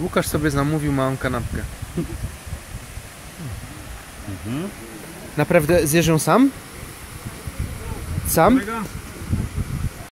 Łukasz sobie zamówił małą kanapkę. Mhm. Naprawdę zjesz ją sam? Sam?